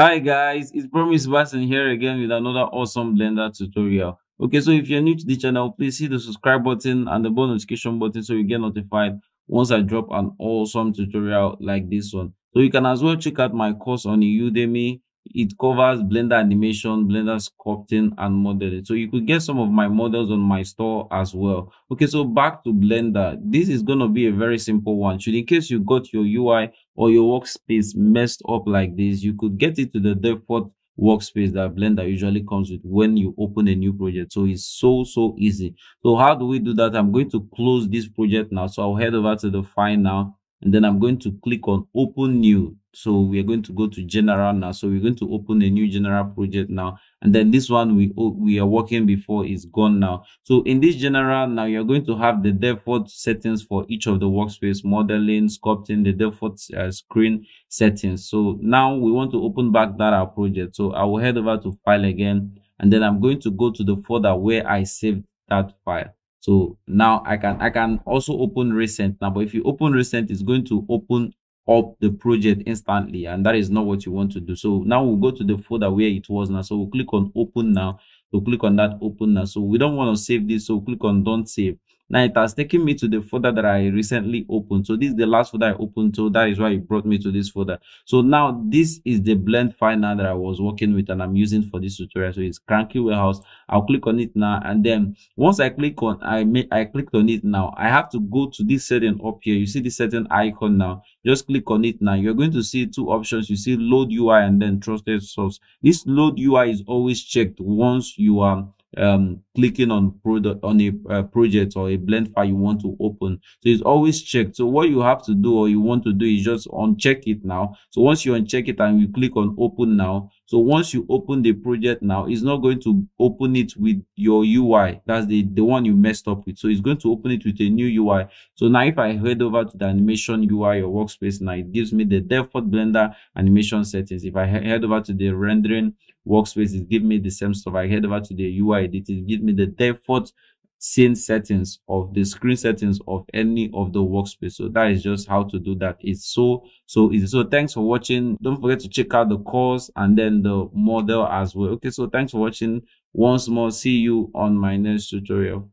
Hi guys, it's Promise Basson here again with another awesome Blender tutorial. Okay, so if you're new to the channel, please hit the subscribe button and the bell notification button so you get notified once I drop an awesome tutorial like this one. So you can as well check out my course on Udemy it covers blender animation blender sculpting and modeling. So you could get some of my models on my store as well. Okay so back to blender. This is going to be a very simple one. Should in case you got your ui or your workspace messed up like this you could get it to the default workspace that blender usually comes with when you open a new project. So it's so so easy. So how do we do that? I'm going to close this project now. So i'll head over to the file now and then i'm going to click on open new so we are going to go to general now. So we're going to open a new general project now. And then this one we we are working before is gone now. So in this general now you're going to have the default settings for each of the workspace modeling sculpting the default uh, screen settings. So now we want to open back that our project. So i will head over to file again. And then i'm going to go to the folder where i saved that file. So now i can i can also open recent now. But if you open recent it's going to open up the project instantly and that is not what you want to do. So now we'll go to the folder where it was now. So we'll click on open now. We'll click on that open now. So we don't want to save this so click on don't save now it has taken me to the folder that I recently opened. So this is the last folder I opened. So that is why it brought me to this folder. So now this is the blend file now that I was working with and I'm using for this tutorial. So it's Cranky Warehouse. I'll click on it now. And then once I click on, I make, I clicked on it now. I have to go to this setting up here. You see the setting icon now. Just click on it now. You're going to see two options. You see load UI and then trusted source. This load UI is always checked once you are um, clicking on product on a uh, project or a blend file you want to open. So it's always checked. So what you have to do or you want to do is just uncheck it now. So once you uncheck it and you click on open now, so once you open the project now, it's not going to open it with your UI. That's the, the one you messed up with. So it's going to open it with a new UI. So now if I head over to the animation UI or workspace now, it gives me the default Blender animation settings. If I head over to the rendering workspace, it me the same stuff. I head over to the UI edit, it me the default scene settings of the screen settings of any of the workspace. So that is just how to do that. It's so so easy. So thanks for watching. Don't forget to check out the course and then the model as well. Okay so thanks for watching. Once more see you on my next tutorial